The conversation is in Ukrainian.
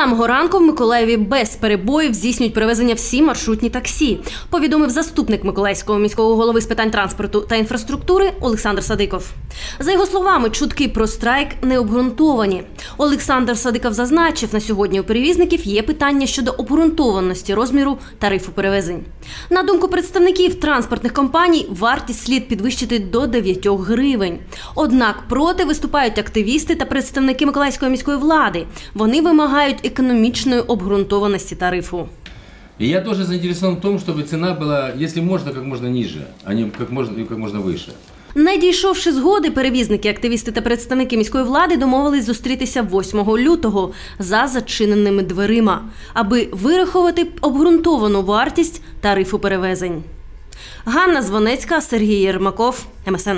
самого ранку в Миколаєві без перебоїв здійснюють перевезення всі маршрутні таксі, повідомив заступник Миколаївського міського голови з питань транспорту та інфраструктури Олександр Садиков. За його словами, чутки про страйк не обґрунтовані. Олександр Садиков зазначив, на сьогодні у перевізників є питання щодо обґрунтованості розміру тарифу перевезень. На думку представників транспортних компаній, вартість слід підвищити до 9 гривень. Однак проти виступають активісти та представники Миколаївської міської влади. Вони вимагають економічної обґрунтованості тарифу. И я тоже заинтересован в том, чтобы цена была, если можно, как можно ниже, а не как можно, как можно выше. Не дійшовши згоди, перевізники, активісти та представники міської влади домовились зустрітися 8 лютого за зачиненими дверима, аби вирахувати обґрунтовану вартість тарифу перевезень. Ганна Звонецька, Сергій Єрмаков, МСН.